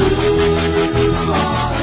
Ooh,